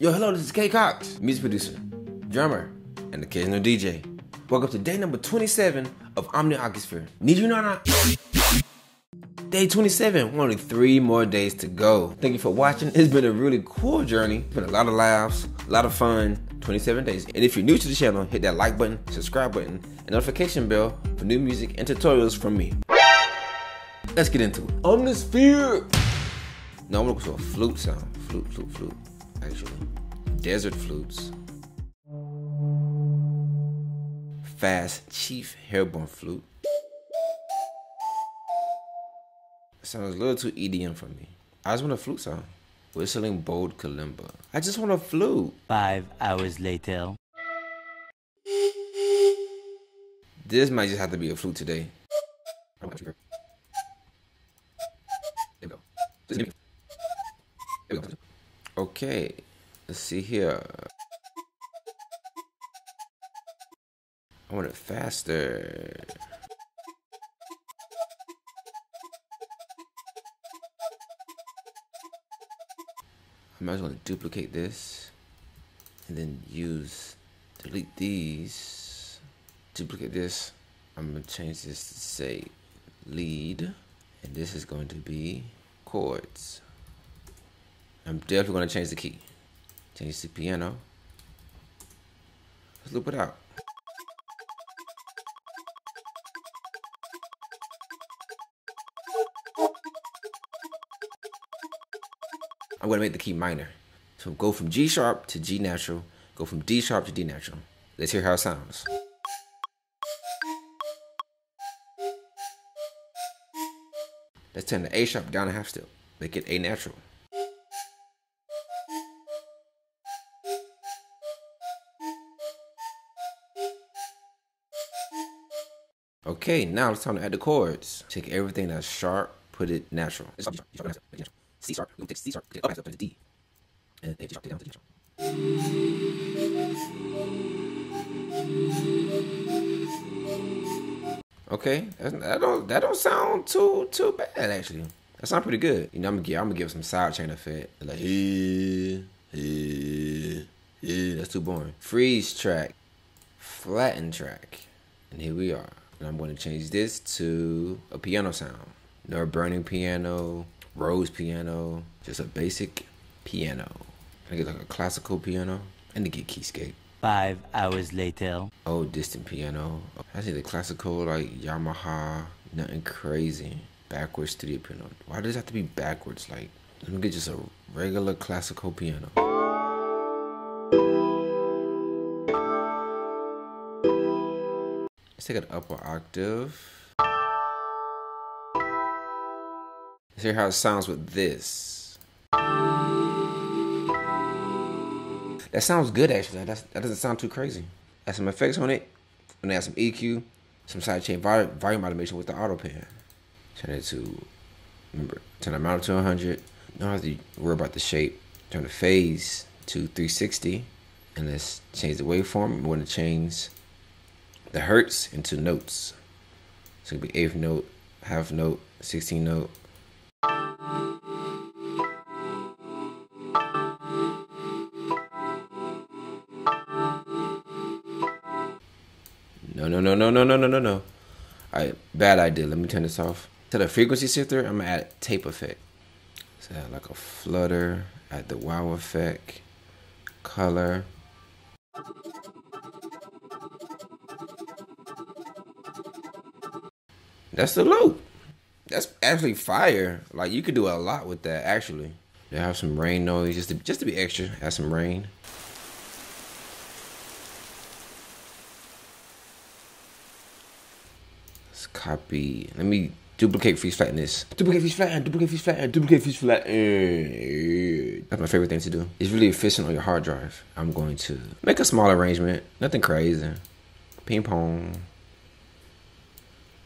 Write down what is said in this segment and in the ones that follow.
Yo, hello, this is K Cox, music producer, drummer, and occasional DJ. Welcome to day number 27 of Omni Augustphere. Need you not? Day 27, only three more days to go. Thank you for watching. It's been a really cool journey. It's been a lot of laughs, a lot of fun. 27 days. And if you're new to the channel, hit that like button, subscribe button, and notification bell for new music and tutorials from me. Let's get into it. Omnisphere! No, I'm looking for a flute sound. Flute, flute, flute. Actually, desert flutes. Fast Chief Hairborn flute. Sounds a little too EDM for me. I just want a flute sound. Whistling bold kalimba. I just want a flute. Five hours later. This might just have to be a flute today. There we go. Okay, let's see here. I want it faster. I might as well duplicate this and then use delete these duplicate this I'm gonna change this to say lead and this is going to be chords I'm definitely gonna change the key change the piano let's loop it out I'm gonna make the key minor. So go from G sharp to G natural, go from D sharp to D natural. Let's hear how it sounds. Let's turn the A sharp down a half step. Make it A natural. Okay, now it's time to add the chords. Take everything that's sharp, put it natural. C sharp, we take C sharp, up to D. And G sharp, down to D sharp. Okay, that, that don't that don't sound too too bad actually. That sounds pretty good. You know, I'm gonna give I'm gonna give some side chain effect like yeah, yeah, yeah. That's too boring. Freeze track, flatten track, and here we are. And I'm gonna change this to a piano sound. No burning piano, Rose piano, just a basic piano. I get like a classical piano and to get keyscape. Five hours later. Oh, distant piano. I see the classical like Yamaha, nothing crazy. Backwards studio piano. Why does it have to be backwards? Like, let me get just a regular classical piano. Take an upper octave. Let's hear how it sounds with this. That sounds good actually. That's, that doesn't sound too crazy. Add some effects on it. And add some EQ, some sidechain volume automation with the auto pan. Turn it to, remember, turn the amount to 100. Don't have to worry about the shape. Turn the phase to 360. And let's change the waveform. We want to change the hertz into notes. So it could be eighth note, half note, 16 note. No, no, no, no, no, no, no, no, no. All right, bad idea. Let me turn this off. To the frequency shifter, I'm gonna add tape effect. So add like a flutter, add the wow effect, color. That's the loop. That's actually fire. Like you could do a lot with that actually. They have some rain noise just to just to be extra. Add some rain. Let's copy. Let me duplicate freeze flatten this. Duplicate freeze flatten. Duplicate freeze flatten. Duplicate freeze flatten. That's my favorite thing to do. It's really efficient on your hard drive. I'm going to make a small arrangement. Nothing crazy. Ping pong.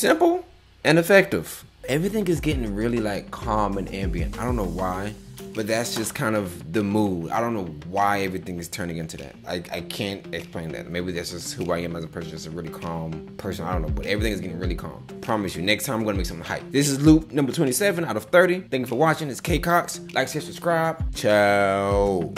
simple and effective. Everything is getting really like calm and ambient. I don't know why, but that's just kind of the mood. I don't know why everything is turning into that. I, I can't explain that. Maybe that's just who I am as a person, just a really calm person. I don't know, but everything is getting really calm. Promise you, next time I'm gonna make something hype. This is loop number 27 out of 30. Thank you for watching. It's K Cox. Like, share, subscribe. Ciao.